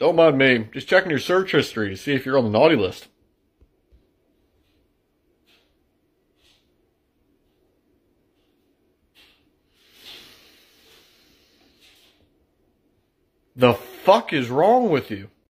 Don't mind me. Just checking your search history to see if you're on the naughty list. The fuck is wrong with you?